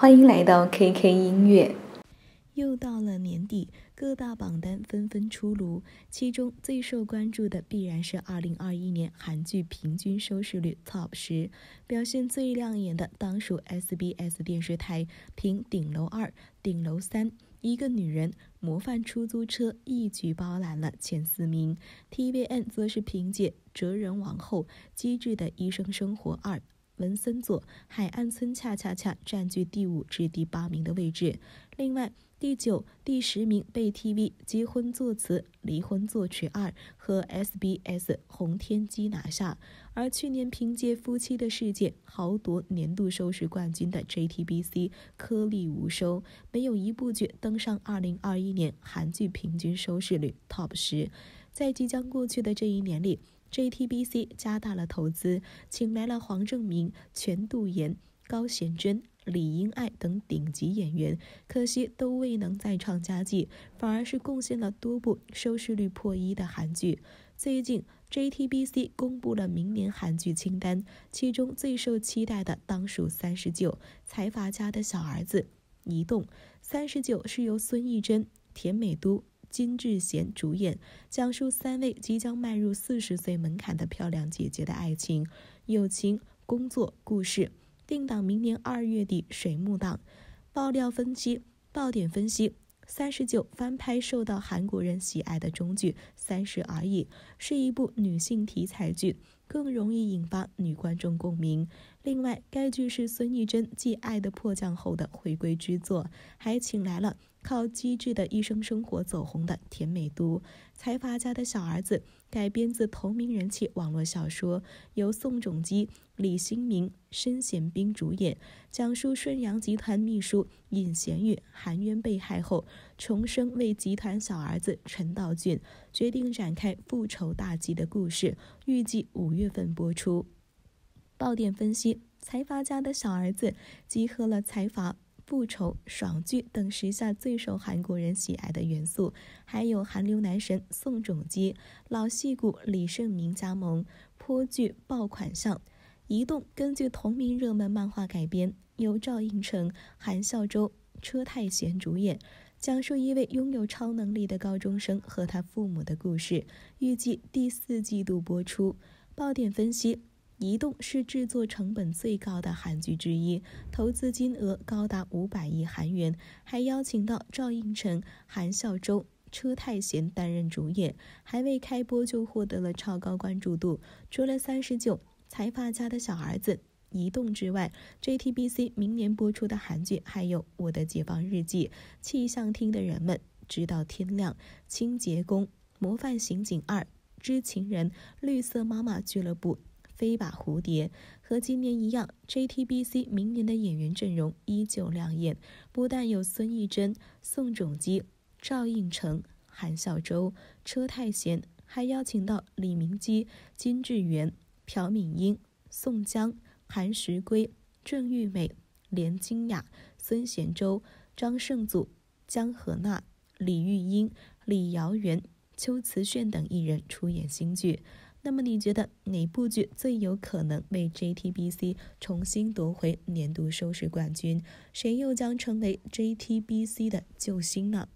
欢迎来到 KK 音乐。又到了年底，各大榜单纷纷出炉，其中最受关注的必然是2021年韩剧平均收视率 TOP 十，表现最亮眼的当属 SBS 电视台凭《顶楼二》《顶楼三》《一个女人》《模范出租车》一举包揽了前四名，TVN 则是凭借《哲人王后》《机智的医生生活二》。文森佐海岸村恰恰恰占据第五至第八名的位置，另外第九、第十名被 TV 结婚作词、离婚作曲二和 SBS 红天基拿下，而去年凭借夫妻的世界豪夺年度收视冠军的 JTBC 颗粒无收，没有一部剧登上2021年韩剧平均收视率 TOP 十，在即将过去的这一年里。JTBC 加大了投资，请来了黄正明、全度妍、高贤贞、李英爱等顶级演员，可惜都未能再创佳绩，反而是贡献了多部收视率破一的韩剧。最近，JTBC 公布了明年韩剧清单，其中最受期待的当属《三十九》，财阀家的小儿子，《移动》。《三十九》是由孙艺珍、田美都。金智贤主演，讲述三位即将迈入四十岁门槛的漂亮姐姐的爱情、友情、工作故事。定档明年二月底水木档。爆料分析，爆点分析：三十九翻拍受到韩国人喜爱的中剧《三十而已》，是一部女性题材剧，更容易引发女观众共鸣。另外，该剧是孙艺珍继《爱的迫降》后的回归之作，还请来了。靠机智的医生生活走红的甜美都，财阀家的小儿子改编自同名人气网络小说，由宋仲基、李新民、申贤彬主演，讲述顺阳集团秘书尹贤玉含冤被害后重生为集团小儿子陈道俊，决定展开复仇大计的故事，预计五月份播出。爆点分析：财阀家的小儿子集合了财阀。复仇、爽剧等时下最受韩国人喜爱的元素，还有韩流男神宋仲基、老戏骨李胜民加盟，颇具爆款相。移动根据同名热门漫画改编，由赵寅成、韩孝周、车太贤主演，讲述一位拥有超能力的高中生和他父母的故事，预计第四季度播出。爆点分析。移动是制作成本最高的韩剧之一，投资金额高达五百亿韩元，还邀请到赵寅成、韩孝周、车太贤担任主演，还未开播就获得了超高关注度。除了三十九、财阀家的小儿子、移动之外，JTBC 明年播出的韩剧还有《我的解放日记》、气象厅的人们、直到天亮、清洁工、模范刑警二、知情人、绿色妈妈俱乐部。飞吧蝴蝶，和今年一样，JTBC 明年的演员阵容依旧亮眼，不但有孙艺珍、宋仲基、赵寅成、韩孝周、车太贤，还邀请到李明基、金智媛、朴敏英、宋江、韩石圭、郑玉美、连金雅、孙贤周、张胜祖、姜河娜、李玉英、李瑶媛、邱慈炫等艺人出演新剧。那么你觉得哪部剧最有可能为 JTBC 重新夺回年度收视冠军？谁又将成为 JTBC 的救星呢？